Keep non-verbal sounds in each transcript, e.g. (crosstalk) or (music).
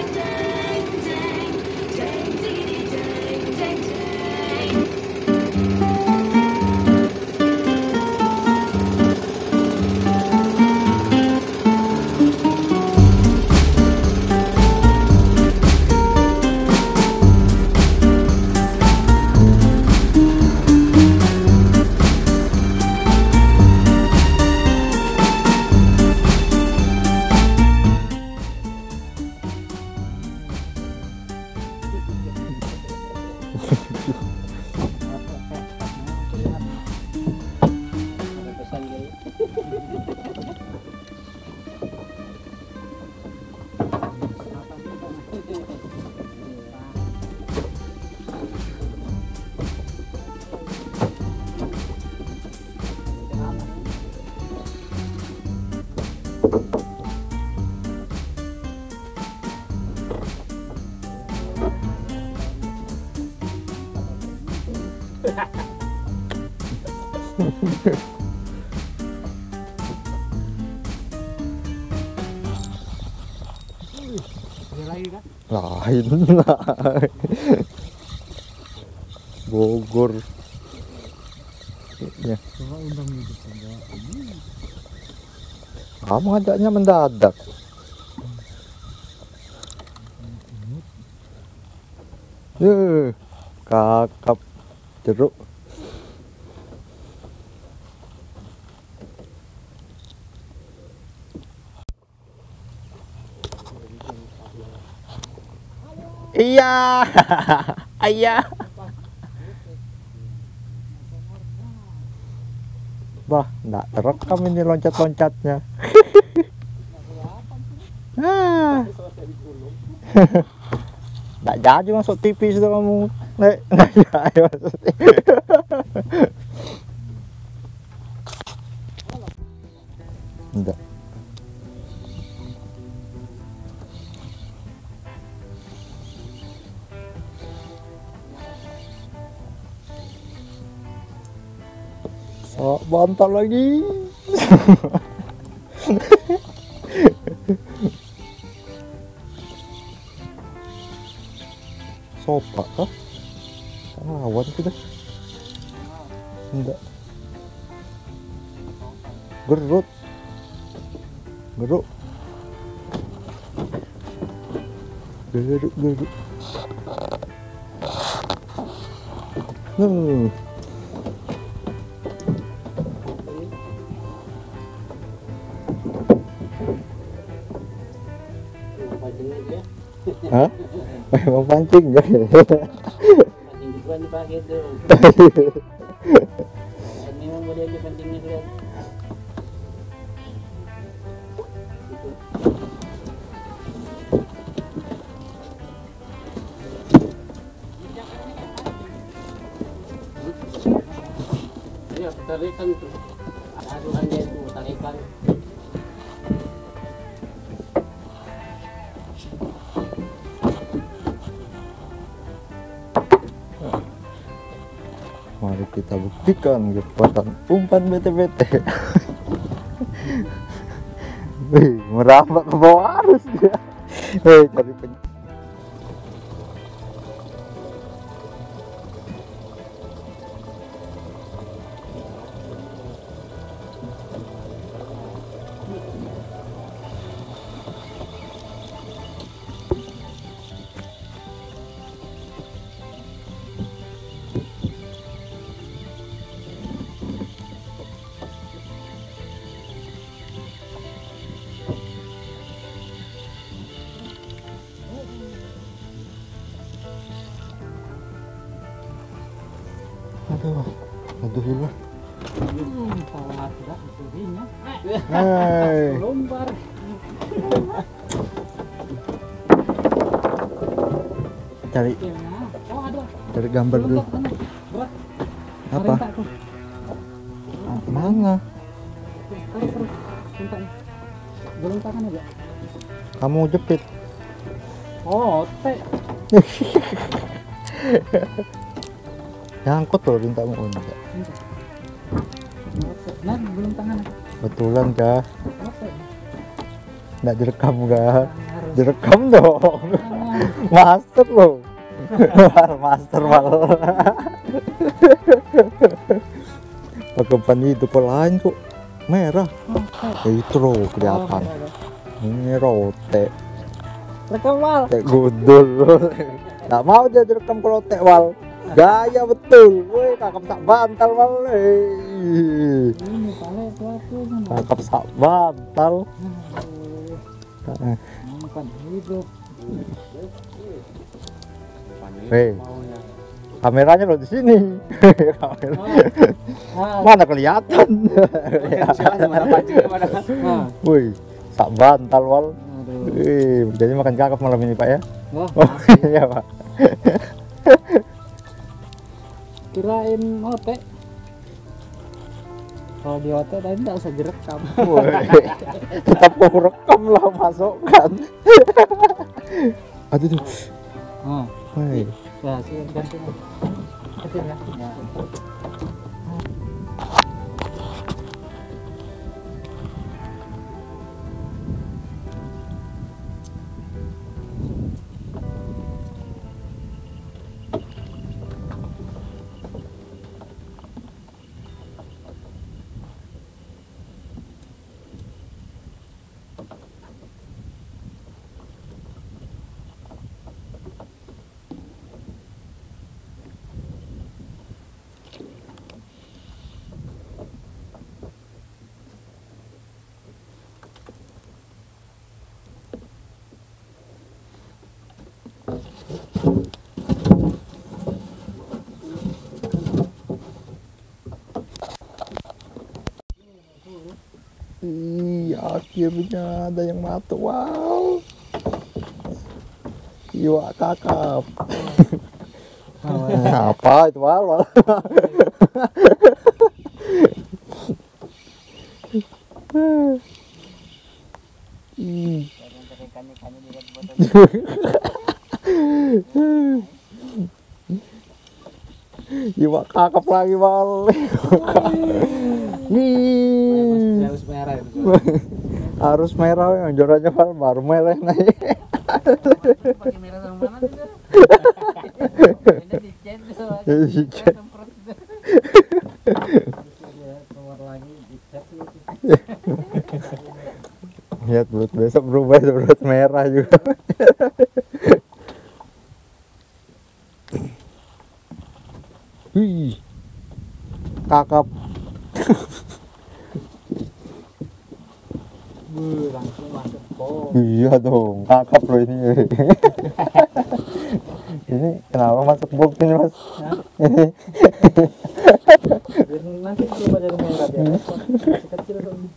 lagi kan lain Bogor ya undang itu saja kamu ajaknya mendadak. Yuh, kakap jeruk Iya, ayah. (laughs) Bah, enggak terekam ini loncat-loncatnya. (laughs) ah. (laughs) Enggak jadi masuk TV sudah kamu. Nek, enggak jadi masuk TV. Enggak. Bantal lagi. Sopak kah? Kan lawan kita. Enggak. Gerut. Geruk. Geruk, geruk. Hmm. Hah? Memang pancing ya. Pancing gituan dipakai tuh. Ini memang boleh pancingnya kan. Iya, tarikan tuh. Aduhan dia tuh, tarikan. Buktikan kekuatan umpan BT-BT. Wih, merambat ke bawah arus dia. Hei, cari pen... Hai. lombar. Cari. Ya. Oh cari gambar dulu. Apa? Ah, Mana? tangan aja. Kamu jepit. oh teh. (laughs) Nyangkut loh enggak. nah gulung tangan Betulan kah? Nggak direkam gak? Direkam dong. (laughs) Master loh. Wal, (laughs) Master mal. Pagkapan itu lain kok merah. Eh, itu loh kelihatan. Ini rote. Rekam mal. Kayak gundul. Nggak mau dia direkam kalau tek wal. Gaya betul. Woi, kakap sak bantal wal. Eh. Eh, Makan hidup. Hei. Maunya. Kameranya loh di sini. (laughs) Kamera. Mana kelihatan? (laughs) Woi, sak bantal wal. Wih, jadi makan kakap malam ini Pak ya? Wah, Oh (laughs) iya Pak. kirain ote. Kalau di ote tadi tidak usah direkam. Tetap mau rekam lah masukkan. Aduh tuh. Oh, Woi, ya sih ganti. Ganti ya. Ya. Ih, akhirnya ada yang mati. Wow. Iwak kakap. Apa itu wal? wal? (laughs) (laughs) Iwak kakap lagi wal. Nih. Harus merah itu. harus merah yang jorannya Wal, baru merah naik Pakai merah sama mana (laughs) tuh. Tuh. lihat belut besok berubah belut merah juga Wih, kakap. Wuh, langsung masuk kok. iya dong kakap loh ini. (laughs) Ini kenapa masuk box ini mas? (laughs) Nanti coba dari merah biar masih kecil dong.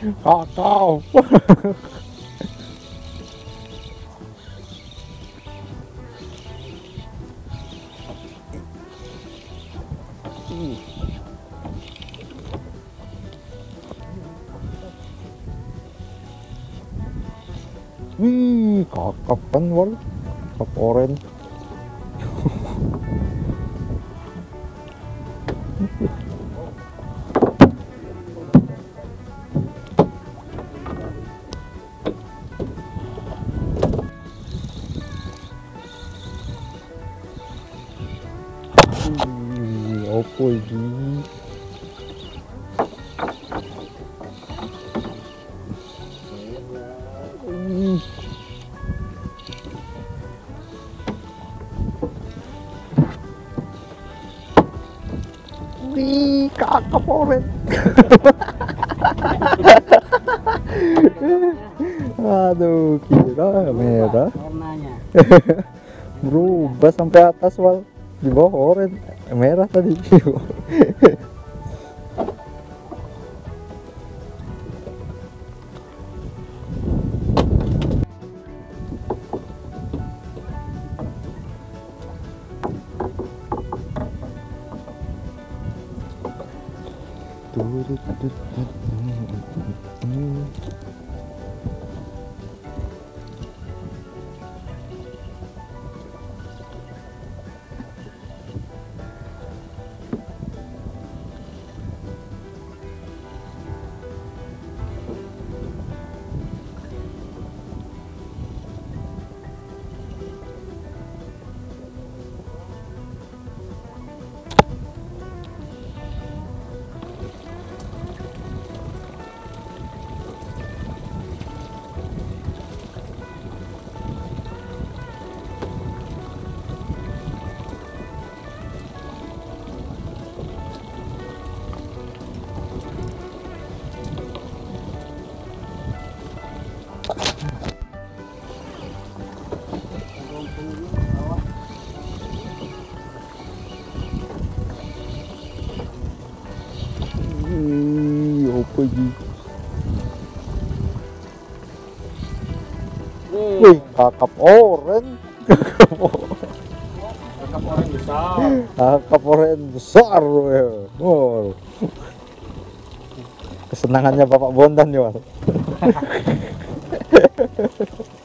Kakap Wih, kakap kan wal, kakap. Ini? Wih. Wih, kakap oren. Aduh, kira merah. Warnanya. (laughs) Berubah sampai atas wal. di bawah oranye merah tadi Apa ini? Wih, kakap oren. Kakap orang besar. Kakap oren besar. Wow. Kesenangannya Bapak Bondan ya. (laughs)